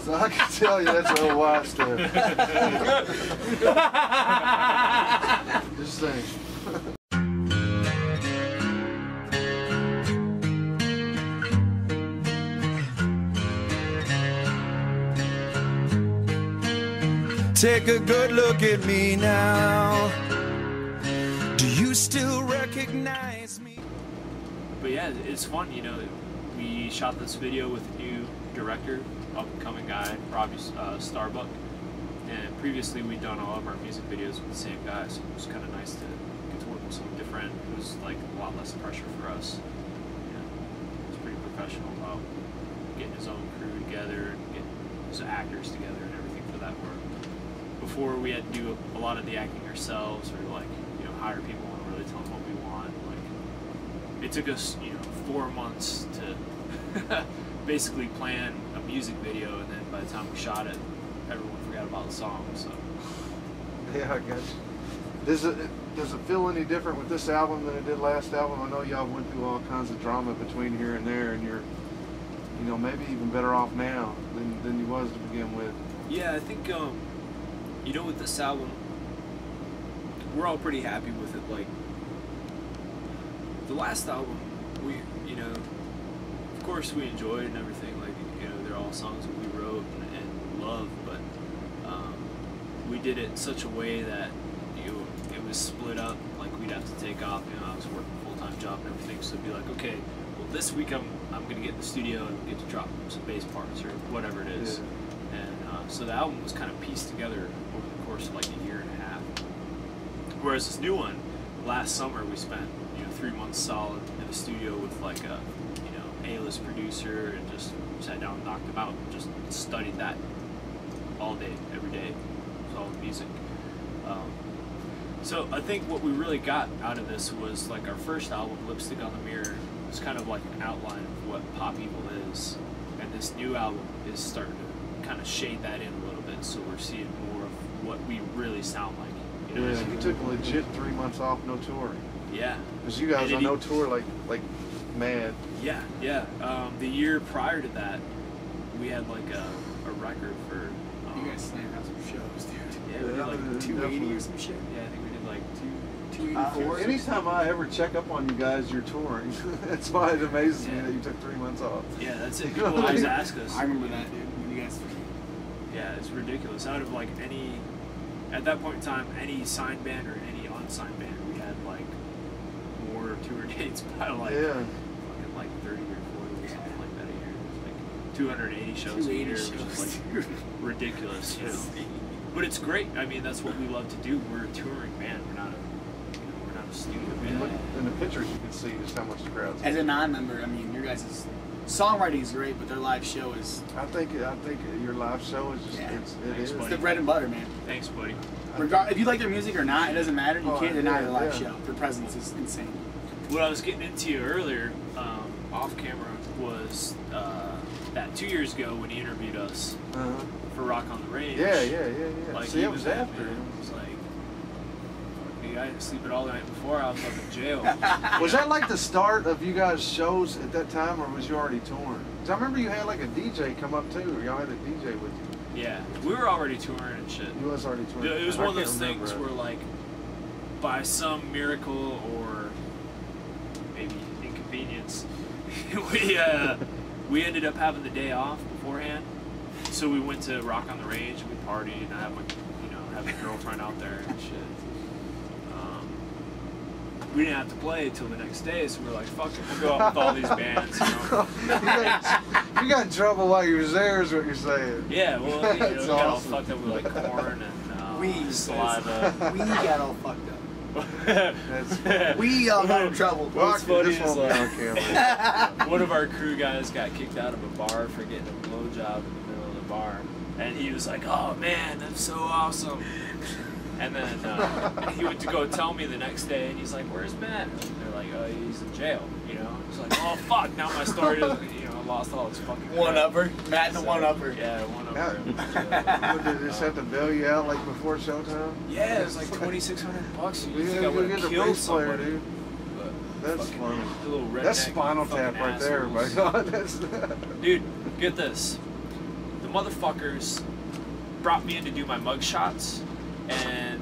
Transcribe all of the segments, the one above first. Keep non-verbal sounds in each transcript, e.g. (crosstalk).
so I can tell you that's a wise stuff. Just saying. Take a good look at me now. Do you still recognize me? But yeah, it's fun. You know, we shot this video with a new director, up and coming guy, Robbie uh, Starbuck. And previously, we'd done all of our music videos with the same guy, so it was kind of nice to get to work with someone different. It was like a lot less pressure for us. Yeah, it was pretty professional about getting his own crew together and getting his actors together and everything for that work. Before we had to do a lot of the acting ourselves, or like you know hire people and really tell them what we want. Like it took us you know four months to (laughs) basically plan a music video, and then by the time we shot it, everyone forgot about the song. So (laughs) Yeah, I you. Does it does it feel any different with this album than it did last album? I know y'all went through all kinds of drama between here and there, and you're, you know, maybe even better off now than, than you was to begin with. yeah, I think um, you know with this album, we're all pretty happy with it. Like the last album, we you know, of course we enjoyed and everything. Like you know, they're all songs that we wrote and, and love, but um, we did it in such a way that you know, it was split up. Like we'd have to take off. You know, I was working a full time job and everything, so it'd be like, okay, well this week I'm I'm gonna get in the studio and get to drop some bass parts or whatever it is. And uh, so the album was kind of pieced together over the course of like a year and a half. Whereas this new one, last summer we spent you know three months solid in the studio with like a A-list producer and just sat down and knocked them out and just studied that all day every day. It was all the music. Um, so I think what we really got out of this was like our first album, Lipstick on the Mirror, was kind of like an outline of what pop evil is, and this new album is starting to kind of shade that in a little bit. So we're seeing more of what we really sound like. You know, Yeah, you took legit three months off, no touring. yeah, Because you guys, on no tour like like mad. yeah, yeah. Um, the year prior to that, we had like a, a record for. Um, You guys slammed out some shows, dude. Yeah, we did like Two eighty or some shit. Yeah, I think we did like two. Two eighty Uh, four. anytime I ever check up on you guys, you're touring. (laughs) That's why it amazes me that you took three months off. Yeah, that's it. You (laughs) know People always ask us. I remember that, dude. When you guys. Yeah, it's ridiculous. Out of like any, at that point in time, any signed band or any unsigned band, we had like more tour (laughs) dates by like Yeah. 280 shows a year, shows. which is like ridiculous. You know? But it's great. I mean, that's what we love to do. We're a touring band. We're not a, you know, we're not a studio band. Look, in the pictures, you can see just how much the crowd's. As a non-member, I mean, your guys' songwriting is great, but their live show is. I think I think your live show is just yeah. it's, it Thanks, is. It's the bread and butter, man. Thanks, buddy. Regar- if you like their music or not, it doesn't matter. You oh, can't deny yeah, the live yeah. show. Their presence is insane. What I was getting into earlier, um, off camera, was. Uh, that two years ago when he interviewed us Uh-huh. for Rock on the Range. Yeah, yeah, yeah, yeah. Like See, it was that after. man. It was like, fuck me, I didn't sleep at all the night before. I was up in jail. (laughs) Was that like the start of you guys' shows at that time, or was you already touring? 'Cause I remember you had like a DJ come up too, or y'all had a DJ with you. yeah, we were already touring and shit. You was already touring. It was I one of those things it. where, like, by some miracle or maybe inconvenience, (laughs) we uh, we ended up having the day off beforehand. So we went to Rock on the Range and we partied, and I had my, you know, had my girlfriend out there and shit. Um, we didn't have to play until the next day, so we were like, "Fuck it, we'll go out with all these bands." You know? (laughs) you, got, you got in trouble while you was there, is what you're saying. Yeah, well, you (laughs) know, That's we got all fucked up with like Korn and uh, We- saliva. we got all fucked up. That's We all got in trouble. What's Fuck, funny this is, like- on camera. One of our crew guys got kicked out of a bar for getting a blowjob in the middle of the bar, and he was like, "Oh man, that's so awesome." And then uh, he went to go tell me the next day, and he's like, "Where's Matt?" And they're like, "Oh, he's in jail." You know, He's like, "Oh fuck!" Now my story is, (laughs) you know, lost all its fucking. One crap. upper. Matt the So, one upper. Yeah, one upper. (laughs) What, did they just have to bail you out like before showtime? yeah, it was like twenty six hundred bucks. You We think I would get have a killed bass player, somebody? dude. That's funny. little That's Spinal Tap right there. My. God, that's. (laughs) Dude, get this. The motherfuckers brought me in to do my mug shots, and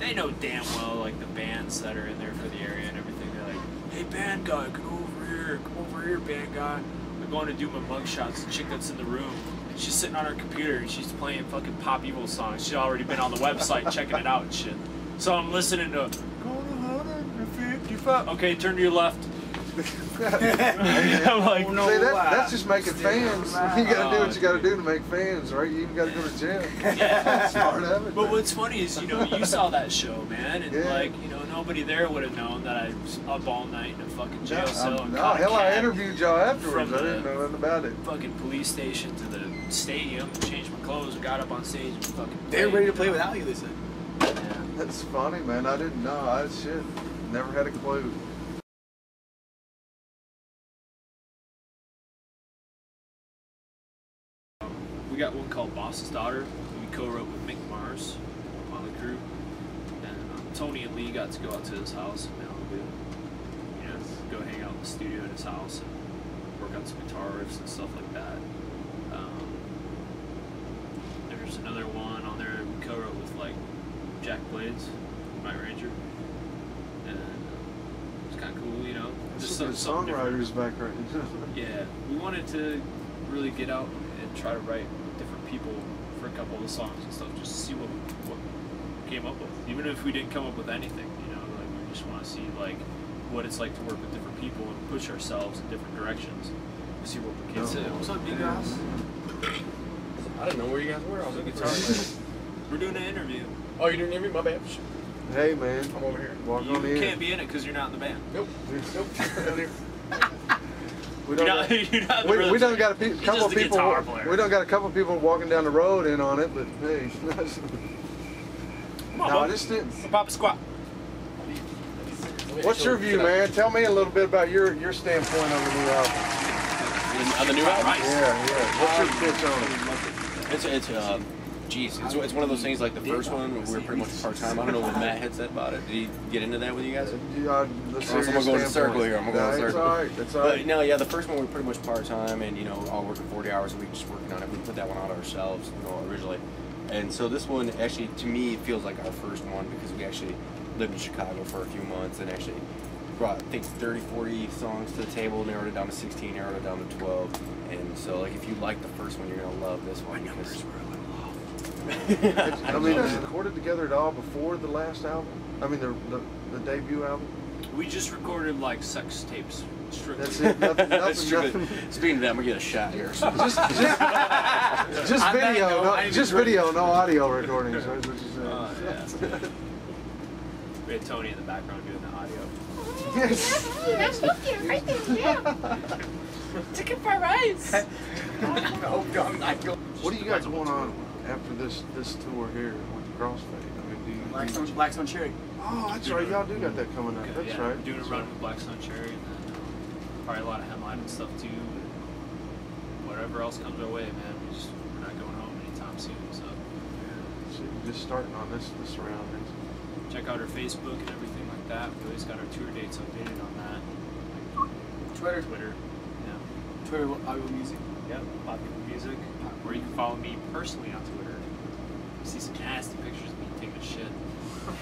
they know damn well, like, the bands that are in there for the area and everything. They're like, hey, band guy, come over here. Come over here, band guy. Going to do my mug shots. The chick that's in the room, she's sitting on her computer, and she's playing fucking Pop Evil songs. She's already been on the website (laughs) checking it out and shit. So I'm listening to, go to 155. Okay, turn to your left. (laughs) I'm like, Oh, no. See, that, that's just making fans. You gotta do what you gotta Oh, do to make fans, right? You even gotta go to jail. (laughs) Yeah. That's part of it. But what's funny is, you know, you (laughs) saw that show, man, and Yeah. like, you know, nobody there would have known that I was up all night in a fucking jail no, cell. And no, caught hell, I interviewed y'all afterwards. I didn't know nothing about it. Fucking police station to the stadium, changed my clothes, and got up on stage and fucking. They were ready to play without you. They said. Yeah. That's funny, man. I didn't know. I shit. Never had a clue. Got one called Boss's Daughter. We co-wrote with Mick Mars Mötley Crüe, and um, Tony and Leigh got to go out to his house in Malibu. You know, go hang out in the studio at his house and work on some guitar riffs and stuff like that. Um, there's another one on there we co-wrote with like Jack Blades, Night Ranger, and um, it's kind of cool, you know. Just some- different. songwriters back right. (laughs) Yeah, we wanted to really get out and try to write people for a couple of the songs and stuff, just to see what what we came up with. Even if we didn't come up with anything, you know, like we just want to see like what it's like to work with different people and push ourselves in different directions. To see what we can do. What's up, big guys? I didn't know where you guys were. I was looking for We're doing an interview. Oh, you didn't hear me? My bad. Hey, man. I'm over here. Walk You on in. can't be in it because you're not in the band. Nope. Nope. (laughs) (laughs) We don't. not, not we, we section. got a pe- couple of people. We done got a couple of people walking down the road in on it, but hey, (laughs) Come on, no, bud. just didn't. Pop a squat. What's your view, man? Tell me a little bit about your your standpoint on the new album. On the new album? Yeah, yeah. What's your pitch on it? It's it's um, geez, it's, it's one of those things like the first one we were pretty much part time. I don't know what Matt had said about it. Did he get into that with you guys? You, uh, let's Oh, so I'm gonna go in a circle here. I'm gonna go in a Nah, It's circle. all right. It's all But right. no, yeah, the first one we were pretty much part time, and you know, all working 40 hours a week, just working on it. We put that one out ourselves, you know, originally. And so this one actually, to me, feels like our first one because we actually lived in Chicago for a few months and actually brought, I think, 30, 40 songs to the table, narrowed it down to 16, narrowed it down to 12. And so, like, if you like the first one, you're gonna love this one. because- I mean, is it recorded together at all before the last album? I mean, the the, the debut album. We just recorded like sex tapes. Strictly. That's it. Nothing. (laughs) That's Nothing. true. nothing. Speaking of that, I'm gonna get a shot here. So. Just, just, (laughs) just video, note, no, just video, no audio recordings. That's what you Uh, yeah. (laughs) we had Tony in the background doing the audio. Yes. That's okay, right there, yeah. Chicken fried rice. No, I'm not going. What do you guys going on after this this tour here with the Crossfade? I mean, do you? Black Stone, Blackstone Cherry. Oh, that's right. Y'all do got that coming up. That's yeah, right. Doing a That's run with Black Stone Cherry and then um, probably a lot of headline and stuff too. And whatever else comes our way, man. We just we're not going home anytime soon. So So you're just starting on this the surroundings. check out our Facebook and everything like that. We always got our tour dates updated on that. Twitter. Twitter. Yeah. Twitter, audio music. Yep. Popular music. Or you can follow me personally on Twitter. See some nasty pictures of me taking a shit (laughs) on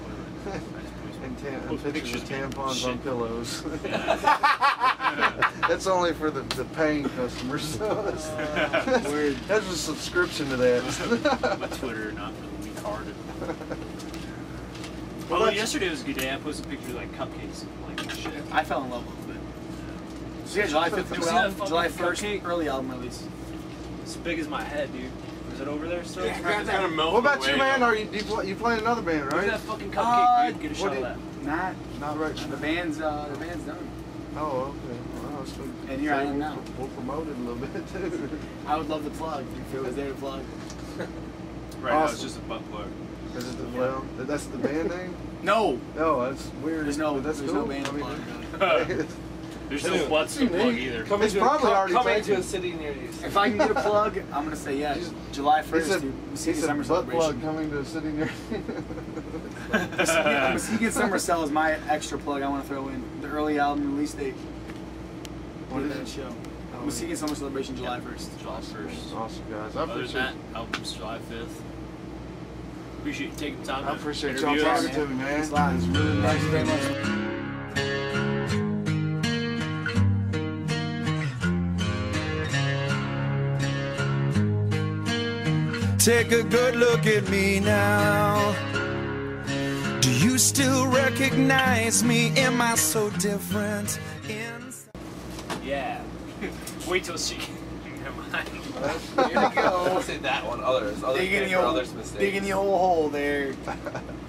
Twitter. I just post- And, ta- and post pictures of me eating tampons on pillows. (laughs) That's only for the, the paying customers. (laughs) that's, Word. that's a subscription to that. my Twitter, not for the weak hearted. Well, Although that's- yesterday was a good day, I posted pictures of like cupcakes and like shit. I fell in love with it. So yeah, July 5th, new album, July fucking 1st, cupcake? early album release. It's big as my head, dude. Is it over there still? It's kind of melting what about you, man? though. Are you, you, play, you playing another band, Look at right? that fucking Uh, cupcake, dude. Get a shot of that. Not, Not right. the band's, uh, the band's done. Oh, okay. Well, so, And here I am now. We'll promote it a little bit too. (laughs) I would love to plug if it was there to plug. (laughs) Right now, Awesome. it's just a butt plug. Is it the, well, that's the band name? No, No, that's weird. There's no- that's there's cool. no band I mean, plug, hey, (laughs) There's no butts to plug either. It's probably already coming taken. to a city near you. If I can get a plug, I'm gonna say yeah. July 1st, said, dude. Muskegon said Summer butt plug Celebration. coming to a city near. Muskegon, (laughs) Muskegon Summer Cell is my extra plug I want to throw in. The early album release date. What for is that it? show? Muskegon Summer Celebration, July 1st. July 1st. Awesome guys. I Other than appreciate. that, album's July 5th. Appreciate you taking the time I appreciate y'all talking to me, man. Thanks. It's really nice. Thank you very much. Take a good look at me now. Do you still recognize me? Am I so different? Inside? Yeah. (laughs) Wait till she. Never mind. Here we go. I won't say that one. Others. Others Digging the for old, others' mistakes. dig the old hole there. (laughs)